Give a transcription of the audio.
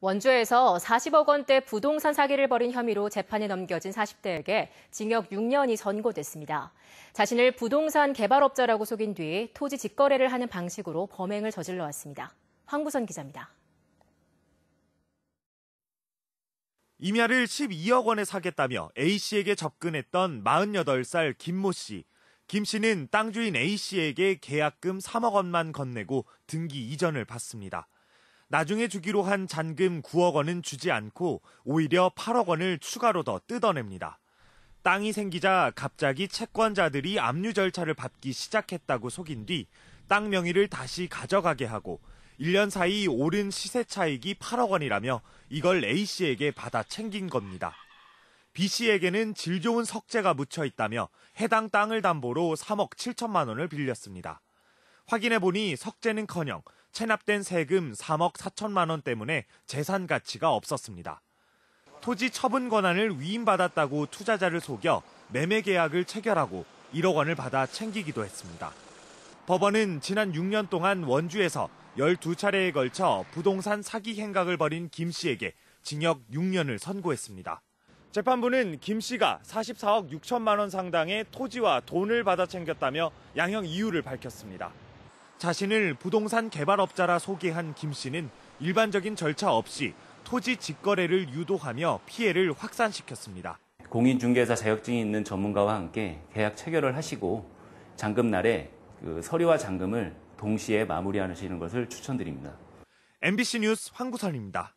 원주에서 40억 원대 부동산 사기를 벌인 혐의로 재판에 넘겨진 40대에게 징역 6년이 선고됐습니다. 자신을 부동산 개발업자라고 속인 뒤 토지 직거래를 하는 방식으로 범행을 저질러 왔습니다. 황부선 기자입니다. 임야를 12억 원에 사겠다며 A씨에게 접근했던 48살 김모 씨. 김 씨는 땅 주인 A씨에게 계약금 3억 원만 건네고 등기 이전을 받습니다. 나중에 주기로 한 잔금 9억 원은 주지 않고 오히려 8억 원을 추가로 더 뜯어냅니다. 땅이 생기자 갑자기 채권자들이 압류 절차를 밟기 시작했다고 속인 뒤 땅 명의를 다시 가져가게 하고 1년 사이 오른 시세 차익이 8억 원이라며 이걸 A씨에게 받아 챙긴 겁니다. B씨에게는 질 좋은 석재가 묻혀 있다며 해당 땅을 담보로 3억 7천만 원을 빌렸습니다. 확인해 보니 석재는커녕 체납된 세금 3억 4천만 원 때문에 재산 가치가 없었습니다. 토지 처분 권한을 위임받았다고 투자자를 속여 매매 계약을 체결하고 1억 원을 받아 챙기기도 했습니다. 법원은 지난 6년 동안 원주에서 12차례에 걸쳐 부동산 사기 행각을 벌인 김 씨에게 징역 6년을 선고했습니다. 재판부는 김 씨가 44억 6천만 원 상당의 토지와 돈을 받아 챙겼다며 양형 이유를 밝혔습니다. 자신을 부동산 개발업자라 소개한 김 씨는 일반적인 절차 없이 토지 직거래를 유도하며 피해를 확산시켰습니다. 공인중개사 자격증이 있는 전문가와 함께 계약 체결을 하시고 잔금날에 그 서류와 잔금을 동시에 마무리하시는 것을 추천드립니다. MBC 뉴스 황구선입니다.